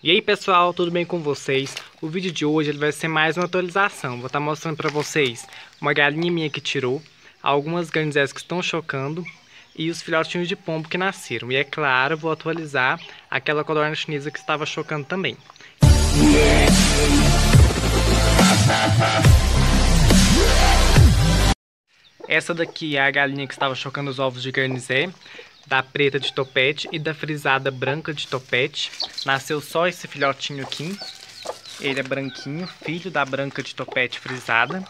E aí pessoal, tudo bem com vocês? O vídeo de hoje ele vai ser mais uma atualização. Vou estar mostrando para vocês uma galinha minha que tirou, algumas garnizés que estão chocando e os filhotinhos de pombo que nasceram. E é claro, vou atualizar aquela codorna chinesa que estava chocando também. Essa daqui é a galinha que estava chocando os ovos de garnizé da preta de topete e da frisada branca de topete. Nasceu só esse filhotinho aqui. Ele é branquinho, filho da branca de topete frisada.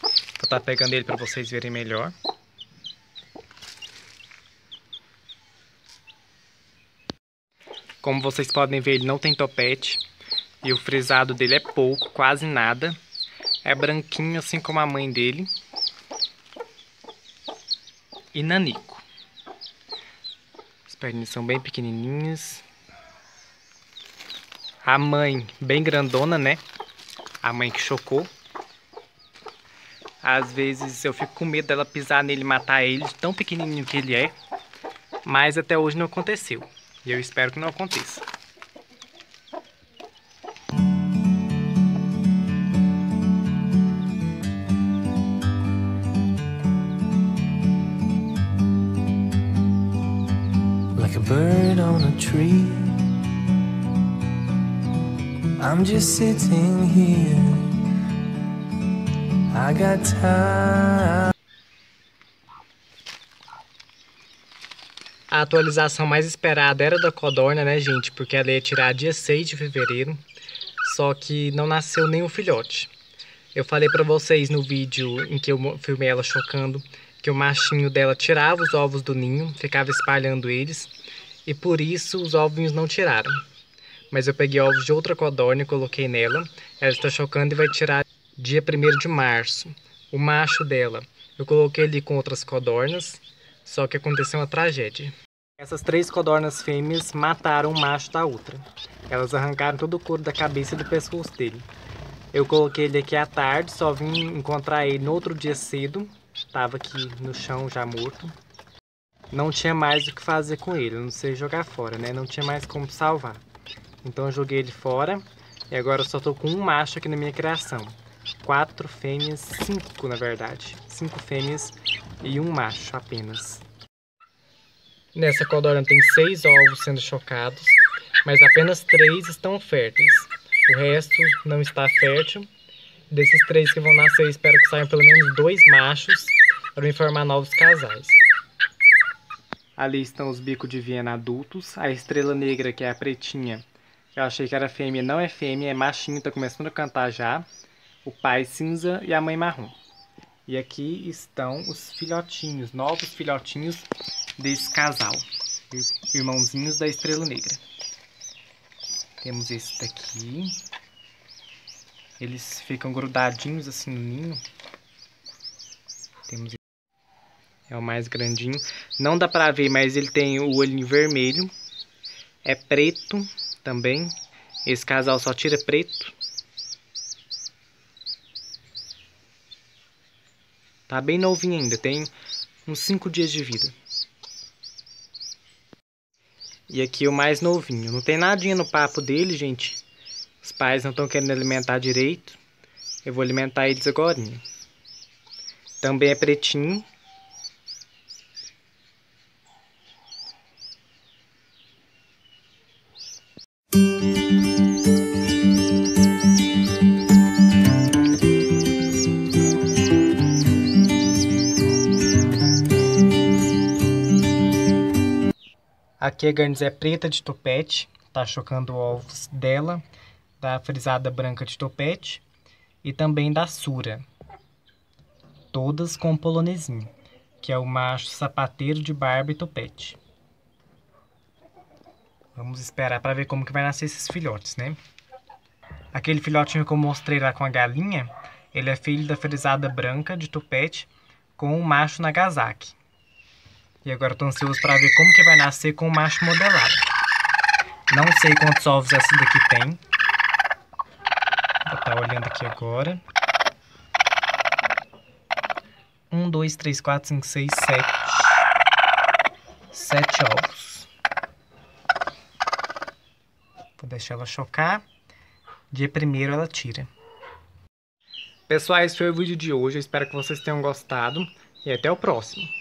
Vou estar tá pegando ele para vocês verem melhor. Como vocês podem ver, ele não tem topete. E o frisado dele é pouco, quase nada. É branquinho, assim como a mãe dele e nanico. As perninhas são bem pequenininhas. A mãe bem grandona, né? A mãe que chocou. Às vezes eu fico com medo dela pisar nele e matar ele, tão pequenininho que ele é. Mas até hoje não aconteceu. E eu espero que não aconteça. Bird on a tree. I'm just sitting here. I got time. A atualização mais esperada era da codorna, né, gente? Porque ela ia tirar dia 6 de fevereiro. Só que não nasceu nenhum filhote. Eu falei pra vocês no vídeo em que eu filmei ela chocando que o machinho dela tirava os ovos do ninho, ficava espalhando eles e por isso os ovinhos não tiraram. Mas eu peguei ovos de outra codorna e coloquei nela. Ela está chocando e vai tirar dia 1 de março. O macho dela, eu coloquei ali com outras codornas, só que aconteceu uma tragédia. Essas três codornas fêmeas mataram o macho da outra. Elas arrancaram todo o couro da cabeça e do pescoço dele. Eu coloquei ele aqui à tarde, só vim encontrar ele no outro dia cedo. Estava aqui no chão já morto não tinha mais o que fazer com ele, não sei jogar fora, né? Não tinha mais como salvar. Então eu joguei ele fora e agora eu só tô com um macho aqui na minha criação. Quatro fêmeas, cinco na verdade. Cinco fêmeas e um macho apenas. Nessa codorna tem seis ovos sendo chocados, mas apenas três estão férteis. O resto não está fértil. Desses três que vão nascer, espero que saiam pelo menos dois machos para me formar novos casais. Ali estão os bicos de Viena adultos. A estrela negra, que é a pretinha, eu achei que era fêmea, não é fêmea, é machinho, tá começando a cantar já. O pai cinza e a mãe marrom. E aqui estão os filhotinhos, novos filhotinhos desse casal. Irmãozinhos da estrela negra. Temos esse daqui. Eles ficam grudadinhos assim no ninho. Temos é o mais grandinho. Não dá pra ver, mas ele tem o olhinho vermelho. É preto também. Esse casal só tira preto. Tá bem novinho ainda, tem uns 5 dias de vida. E aqui o mais novinho. Não tem nadinha no papo dele, gente. Os pais não estão querendo alimentar direito. Eu vou alimentar eles agora. Também é pretinho. Aqui a garnizé preta de topete, tá chocando ovos dela, da frisada branca de topete e também da sura. Todas com polonesinho, que é o macho sapateiro de barba e topete. Vamos esperar para ver como que vai nascer esses filhotes, né? Aquele filhotinho que eu mostrei lá com a galinha, ele é filho da frisada branca de tupete com o macho Nagasaki. E agora estou ansioso para ver como que vai nascer com o macho modelado. Não sei quantos ovos essa daqui tem. Vou estar tá olhando aqui agora. Um, dois, três, quatro, cinco, seis, sete. Sete ovos. Vou deixar ela chocar. Dia primeiro ela tira. Pessoal, esse foi o vídeo de hoje. Eu espero que vocês tenham gostado. E até o próximo.